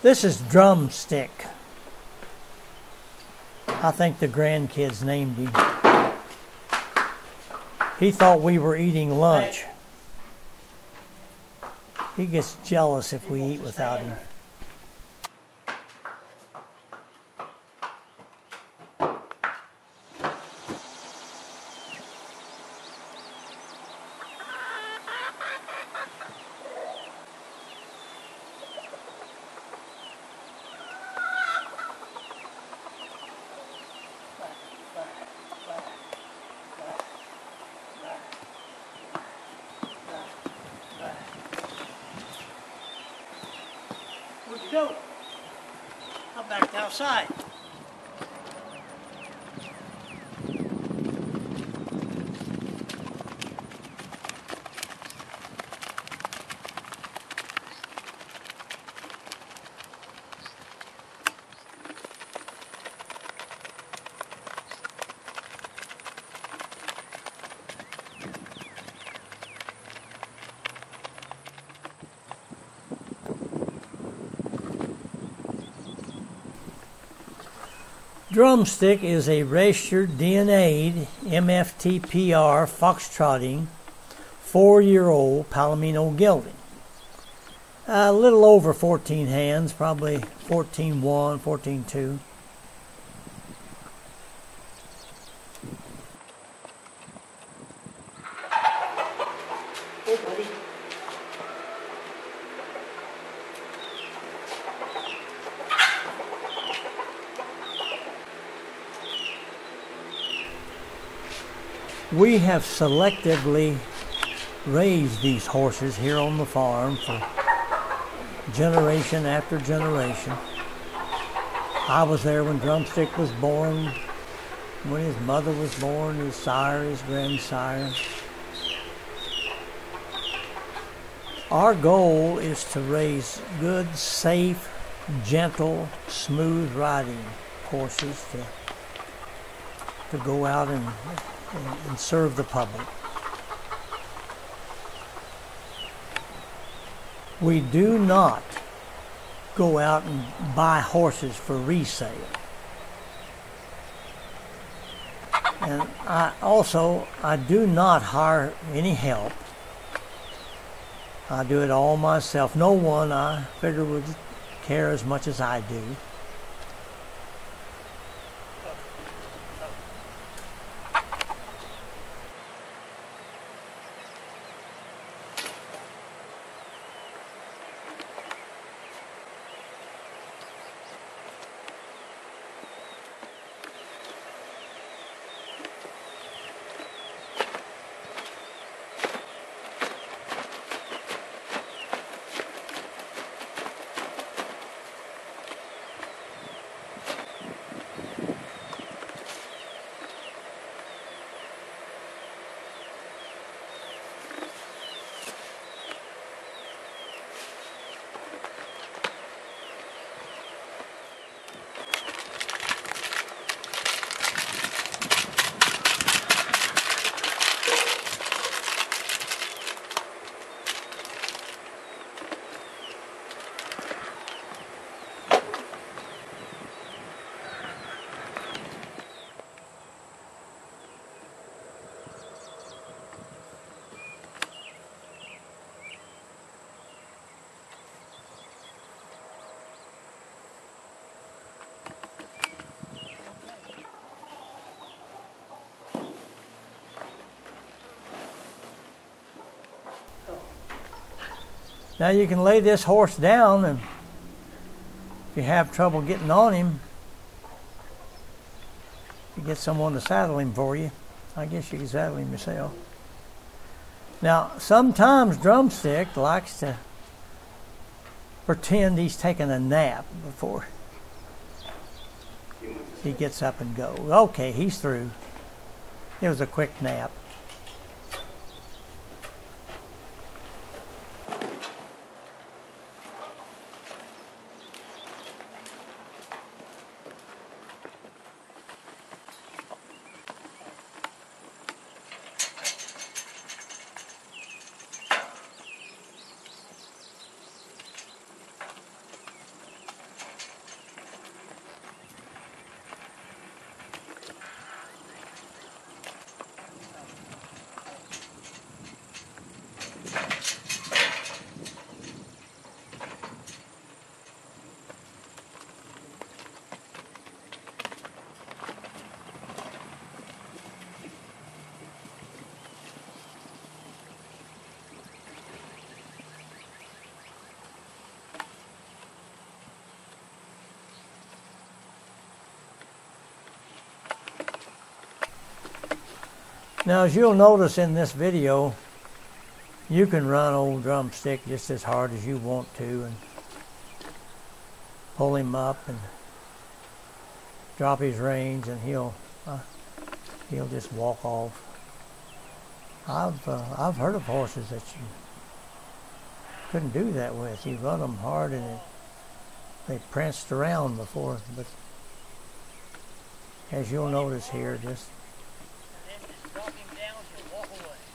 This is Drumstick. I think the grandkids named him. He thought we were eating lunch. He gets jealous if we eat without him. Where'd you go? I backed outside. Drumstick is a registered DNA'd MFTPR foxtrotting four year old Palomino gelding. A little over 14 hands, probably 14.1, 14.2. We have selectively raised these horses here on the farm for generation after generation. I was there when Drumstick was born, when his mother was born, his sire, his grandsire. Our goal is to raise good, safe, gentle, smooth riding horses to, to go out and, and, serve the public. We do not go out and buy horses for resale. And I also I do not hire any help. I do it all myself. No one I figure would care as much as I do. Now you can lay this horse down and if you have trouble getting on him, you get someone to saddle him for you. I guess you can saddle him yourself. Now, sometimes Drumstick likes to pretend he's taking a nap before he gets up and goes. Okay, he's through. It was a quick nap. Now, as you'll notice in this video, you can run old drumstick just as hard as you want to and pull him up and drop his reins and he'll uh, he'll just walk off. I've uh, I've heard of horses that you couldn't do that with. You run them hard and it, they pranced around before, but as you'll notice here, just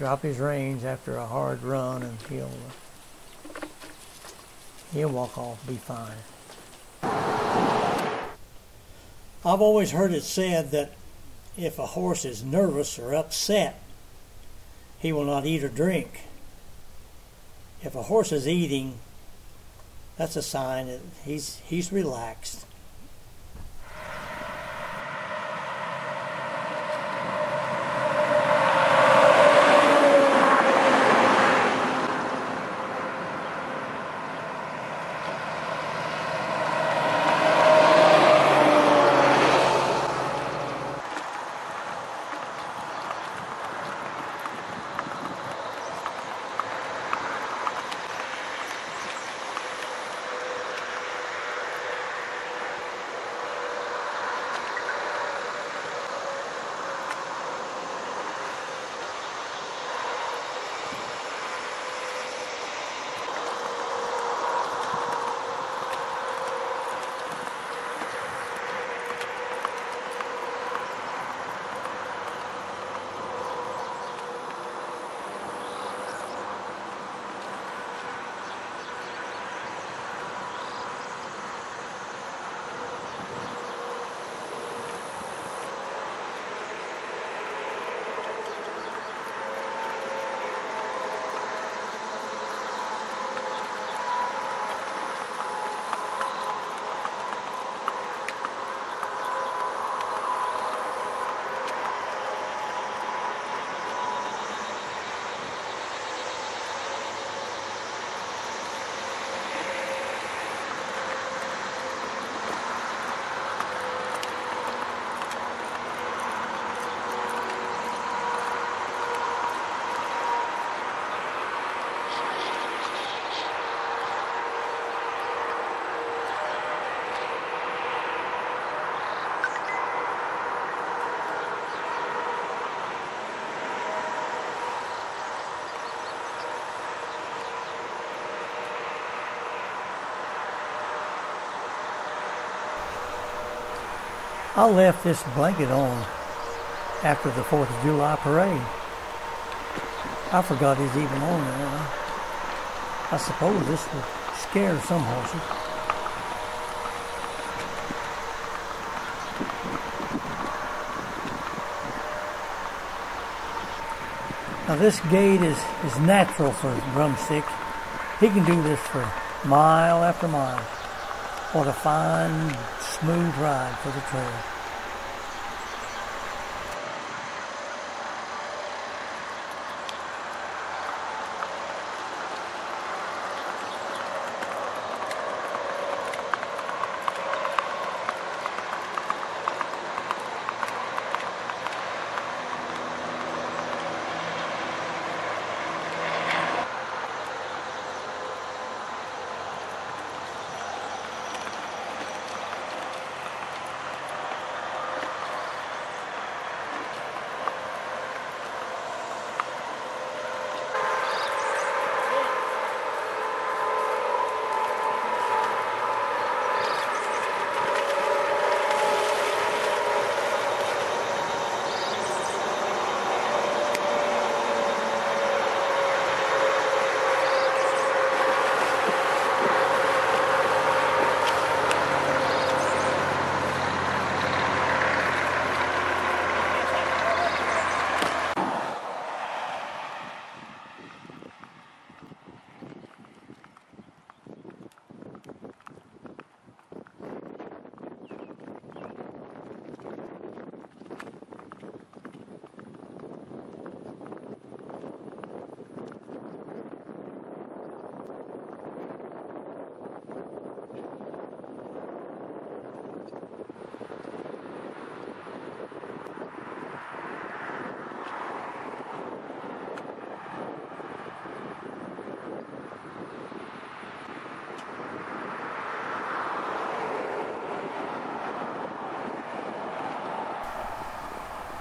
drop his reins after a hard run and he'll he'll walk off be fine. I've always heard it said that if a horse is nervous or upset, he will not eat or drink. If a horse is eating, that's a sign that he's he's relaxed. I left this blanket on after the 4th of July parade. I forgot he's even on there. I suppose this will scare some horses. Now this gait is, is natural for drumstick. He can do this for mile after mile. What a fine, smooth ride for the trail.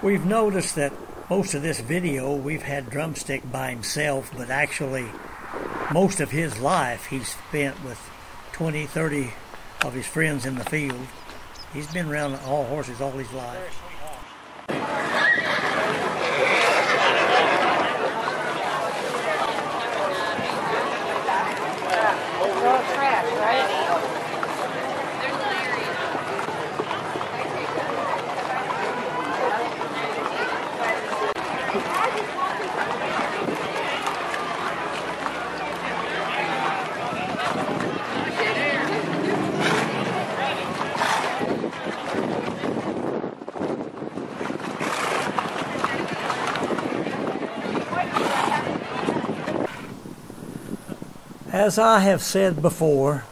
We've noticed that most of this video we've had Drumstick by himself, but actually most of his life he's spent with 20, 30 of his friends in the field. He's been around all horses all his life. As I have said before,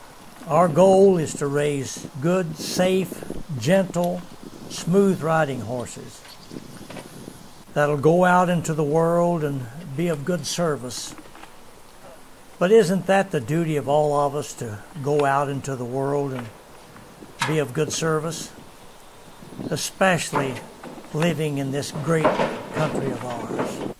our goal is to raise good, safe, gentle, smooth riding horses that'll go out into the world and be of good service. But isn't that the duty of all of us to go out into the world and be of good service? Especially living in this great country of ours.